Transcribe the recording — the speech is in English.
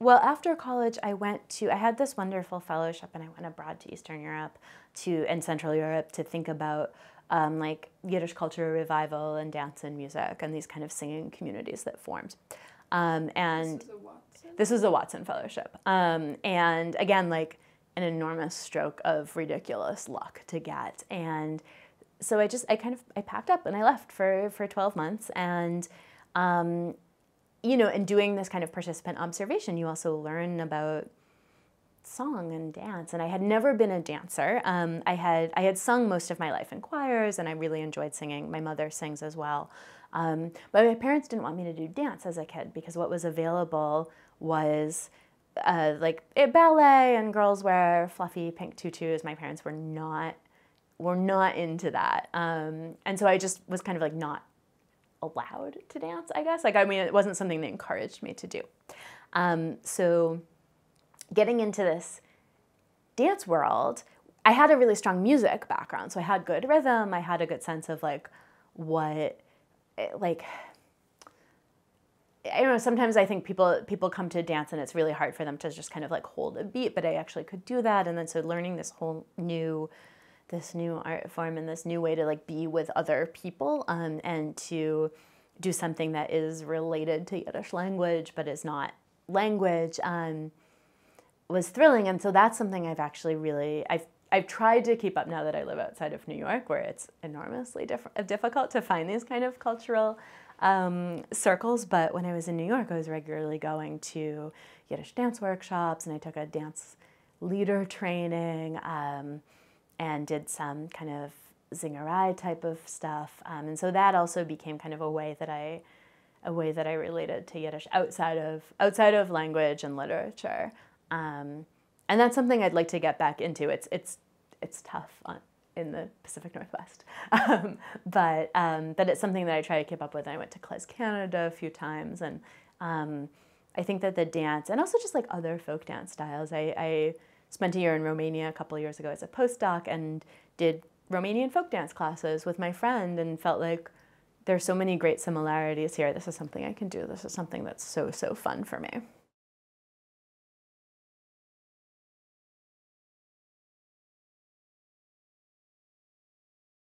Well, after college, I went to, I had this wonderful fellowship and I went abroad to Eastern Europe to, and Central Europe to think about um, like Yiddish culture revival and dance and music and these kind of singing communities that formed. Um, and This is a Watson? a Watson Fellowship. Um, and again, like an enormous stroke of ridiculous luck to get. And so I just, I kind of, I packed up and I left for, for 12 months. And, um, you know, in doing this kind of participant observation, you also learn about song and dance. And I had never been a dancer. Um, I had I had sung most of my life in choirs, and I really enjoyed singing. My mother sings as well, um, but my parents didn't want me to do dance as a kid because what was available was. Uh, like eh, ballet and girls wear fluffy pink tutus. My parents were not were not into that, um, and so I just was kind of like not allowed to dance. I guess like I mean it wasn't something they encouraged me to do. Um, so getting into this dance world, I had a really strong music background. So I had good rhythm. I had a good sense of like what, eh, like, I don't know. Sometimes I think people people come to dance and it's really hard for them to just kind of like hold a beat, but I actually could do that. And then so learning this whole new, this new art form and this new way to like be with other people um, and to do something that is related to Yiddish language but is not language. Um, was thrilling and so that's something i've actually really i've i've tried to keep up now that i live outside of new york where it's enormously diff- difficult to find these kind of cultural um, circles but when i was in new york i was regularly going to yiddish dance workshops and i took a dance leader training um, and did some kind of zingerai type of stuff um, and so that also became kind of a way that i a way that I related to Yiddish outside of outside of language and literature. Um, and that's something I'd like to get back into. It's it's it's tough on, in the Pacific Northwest, um, but um, but it's something that I try to keep up with. And I went to KlezKanada a few times, and um, I think that the dance and also just like other folk dance styles. I, I spent a year in Romania a couple of years ago as a postdoc and did Romanian folk dance classes with my friend, and felt like there's so many great similarities here. This is something I can do. This is something that's so so fun for me.